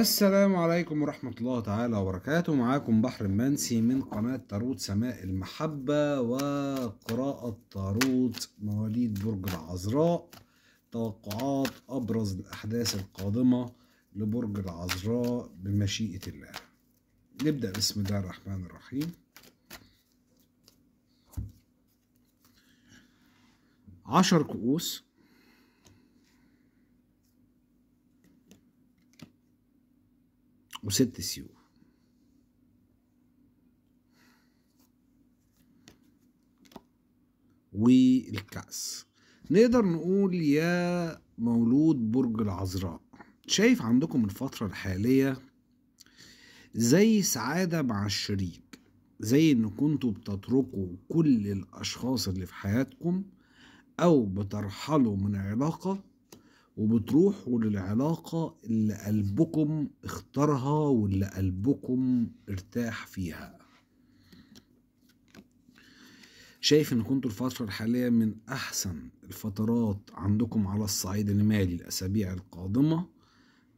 السلام عليكم ورحمة الله تعالى وبركاته. معاكم بحر المنسي من قناة تاروت سماء المحبة وقراءة تاروت مواليد برج العذراء. توقعات أبرز الأحداث القادمة لبرج العذراء بمشيئة الله. نبدأ. بسم الله الرحمن الرحيم. عشر كؤوس وست سيوف. والكأس. نقدر نقول يا مولود برج العذراء شايف عندكم الفترة الحالية زي سعادة مع الشريك زي إن كنتوا بتتركوا كل الأشخاص اللي في حياتكم أو بترحلوا من علاقة وبتروحوا للعلاقة اللي قلبكم اختارها واللي قلبكم ارتاح فيها. شايف إن كنتوا الفترة الحالية من أحسن الفترات عندكم على الصعيد المالي الأسابيع القادمة؟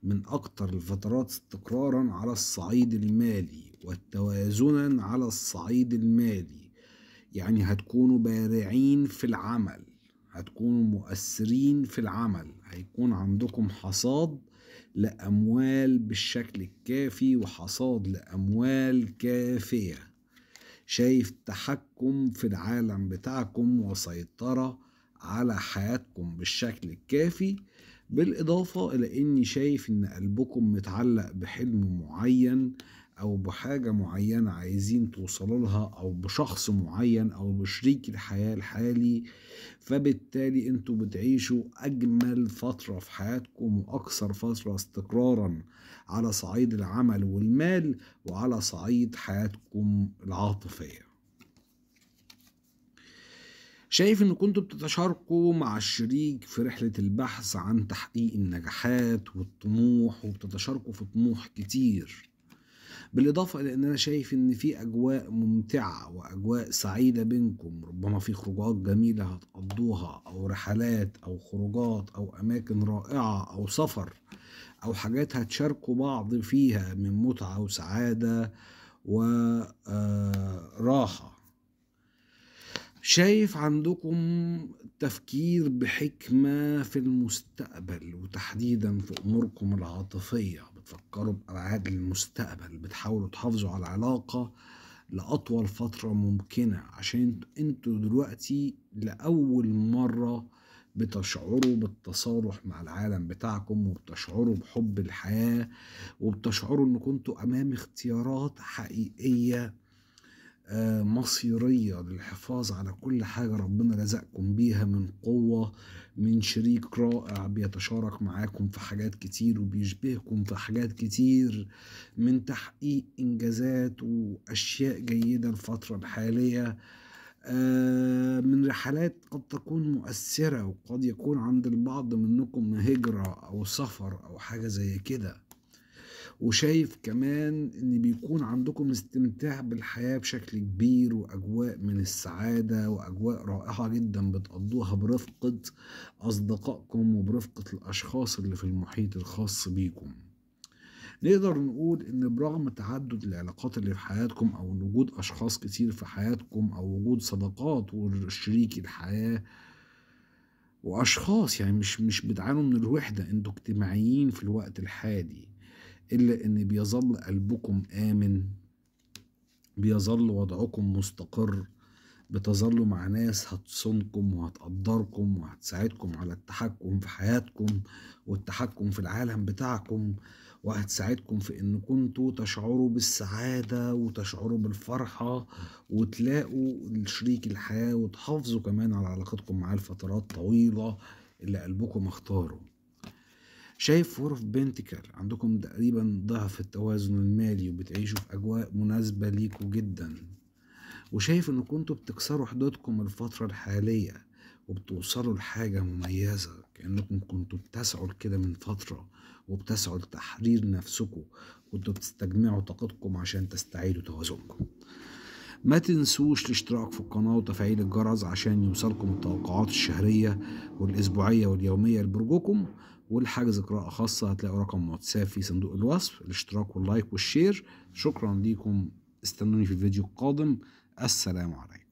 من أكتر الفترات استقرارا على الصعيد المالي والتوازنا على الصعيد المالي. يعني هتكونوا بارعين في العمل. هتكونوا مؤثرين في العمل. هيكون عندكم حصاد لأموال بالشكل الكافي وحصاد لأموال كافية. شايف تحكم في العالم بتاعكم وسيطرة على حياتكم بالشكل الكافي بالإضافة إلى إني شايف إن قلبكم متعلق بحلم معين أو بحاجة معينة عايزين توصلوا لها أو بشخص معين أو بشريك الحياة الحالي. فبالتالي أنتوا بتعيشوا أجمل فترة في حياتكم وأكثر فترة استقرارا على صعيد العمل والمال وعلى صعيد حياتكم العاطفية. شايف إن كنتوا بتتشاركوا مع الشريك في رحلة البحث عن تحقيق النجاحات والطموح وبتتشاركوا في طموح كتير. بالإضافة إلى إن أنا شايف إن في أجواء ممتعة وأجواء سعيدة بينكم ربما في خروجات جميلة هتقضوها أو رحلات أو خروجات أو أماكن رائعة أو سفر أو حاجات هتشاركوا بعض فيها من متعة وسعادة وراحة شايف عندكم تفكير بحكمة في المستقبل وتحديدا في أموركم العاطفية؟ بتفكروا بأبعاد المستقبل بتحاولوا تحافظوا على العلاقة لأطول فترة ممكنة؟ عشان أنتوا دلوقتي لأول مرة بتشعروا بالتصالح مع العالم بتاعكم وبتشعروا بحب الحياة وبتشعروا ان كنتوا أمام اختيارات حقيقية مصيرية للحفاظ على كل حاجة ربنا رزقكم بيها من قوة من شريك رائع بيتشارك معاكم في حاجات كتير وبيشبهكم في حاجات كتير من تحقيق إنجازات وأشياء جيدة الفترة الحالية. من رحلات قد تكون مؤثرة وقد يكون عند البعض منكم هجرة أو سفر أو حاجة زي كده. وشايف كمان إن بيكون عندكم استمتاع بالحياة بشكل كبير وأجواء من السعادة وأجواء رائعة جدا بتقضوها برفقة أصدقائكم وبرفقة الأشخاص اللي في المحيط الخاص بيكم. نقدر نقول إن برغم تعدد العلاقات اللي في حياتكم أو وجود أشخاص كتير في حياتكم أو وجود صداقات وشريك الحياة وأشخاص يعني مش مش بتعانوا من الوحدة أنتوا اجتماعيين في الوقت الحالي. إلا إن بيظل قلبكم آمن بيظل وضعكم مستقر بتظلوا مع ناس هتصونكم وهتقدركم وهتساعدكم على التحكم في حياتكم والتحكم في العالم بتاعكم وهتساعدكم في إن كنتوا تشعروا بالسعادة وتشعروا بالفرحة وتلاقوا شريك الحياة وتحافظوا كمان على علاقتكم معاه لفترات طويلة اللي قلبكم اختاره. شايف Four of Pentacles عندكم تقريبا ضعف التوازن المالي وبتعيشوا في أجواء مناسبة ليكوا جدا. وشايف ان كنتوا بتكسروا حدودكم الفترة الحالية وبتوصلوا لحاجة مميزة كأنكم كنتوا بتسعوا كده من فترة وبتسعوا لتحرير نفسكم كنتوا بتستجمعوا طاقتكم عشان تستعيدوا توازنكم. ما تنسوش الاشتراك في القناة وتفعيل الجرس عشان يوصلكم التوقعات الشهرية والأسبوعية واليومية لبرجكم والحجز قراءة خاصة هتلاقوا رقم واتساب في صندوق الوصف. الاشتراك واللايك والشير. شكرا ليكم. استنوني في الفيديو القادم السلام عليكم.